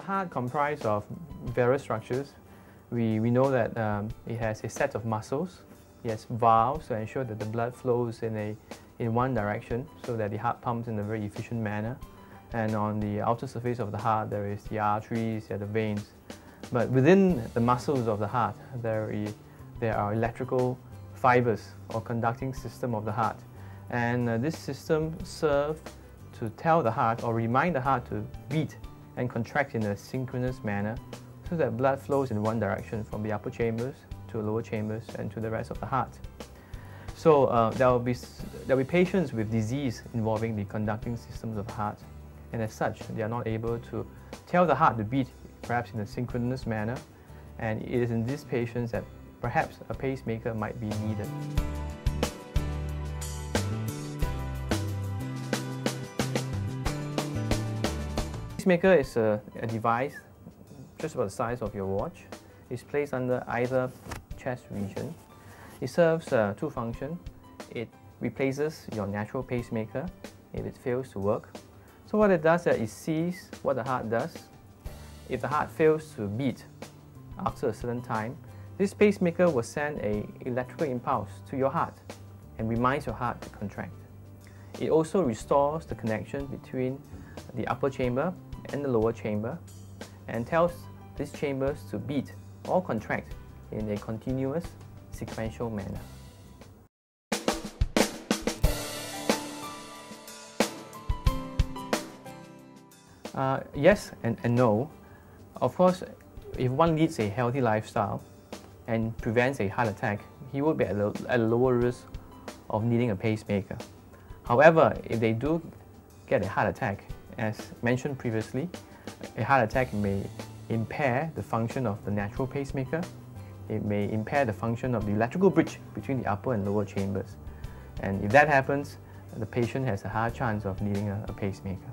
heart comprises of various structures. We, we know that um, it has a set of muscles. It has valves to ensure that the blood flows in, a, in one direction so that the heart pumps in a very efficient manner. And on the outer surface of the heart, there is the arteries, there are the veins. But within the muscles of the heart, there, is, there are electrical fibers or conducting system of the heart. And uh, this system serves to tell the heart or remind the heart to beat and contract in a synchronous manner so that blood flows in one direction from the upper chambers to the lower chambers and to the rest of the heart. So uh, there, will be, there will be patients with disease involving the conducting systems of the heart and as such they are not able to tell the heart to beat perhaps in a synchronous manner and it is in these patients that perhaps a pacemaker might be needed. Pacemaker is a, a, device just about the size of your watch. It's placed under either chest region. It serves uh, two functions. It replaces your natural pacemaker if it fails to work. So what it does is it sees what the heart does. If the heart fails to beat after a certain time, this pacemaker will send a electrical impulse to your heart and reminds your heart to contract. It also restores the connection between the upper chamber and the lower chamber and tells these chambers to beat or contract in a continuous sequential manner. Uh, yes and, and no. Of course, if one leads a healthy lifestyle and prevents a heart attack, he would be at a, at a lower risk of needing a pacemaker. However, if they do get a heart attack, as mentioned previously, a heart attack may impair the function of the natural pacemaker. It may impair the function of the electrical bridge between the upper and lower chambers. And if that happens, the patient has a higher chance of needing a, a pacemaker.